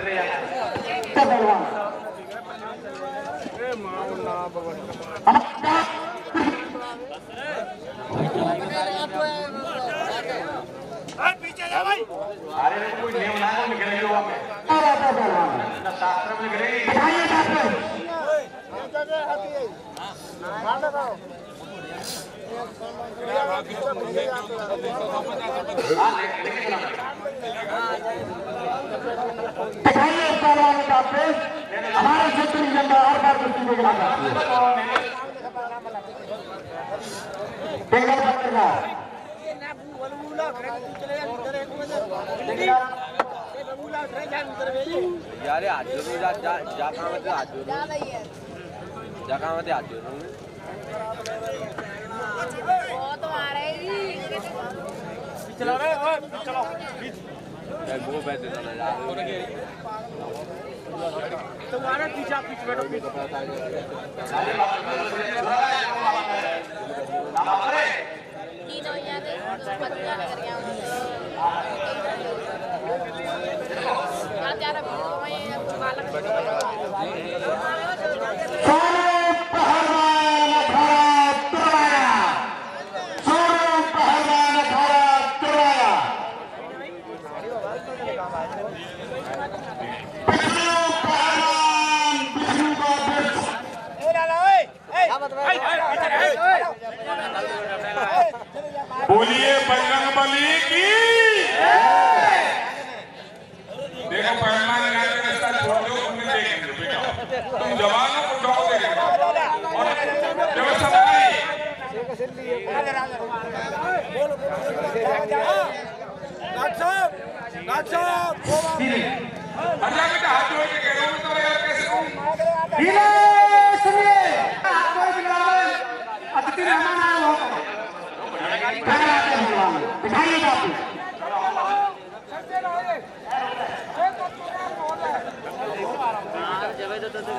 का पहलवान अरे कोई नियम ना को निकलेगी वहाँ पे क्या बात है पहलवान ना शास्त्र में निकलेगी बताइए शास्त्र मान लगाओ हाँ लेकिन इस पहलवान का पेश हमारे क्षेत्र की जनता हर बार कुश्ती देखना चाहती है बेंगल पत्रकार यारे हात जोडू जा जा जा कहाँ ज्या कामामध्ये हात जोडू ज्या कामामध्ये हात जोडू बहुत मारे काय गो बैठ देता ना यार तुम्हारा पीछा पीछे बैठो तीनों की देखो पहलवान गाय के साथ छोड़ दो उन्हें देखेंगे बेटा। तुम जवानों को डॉग देखेंगे और व्यवस्था डॉक्टर हट हाँ जब तो तो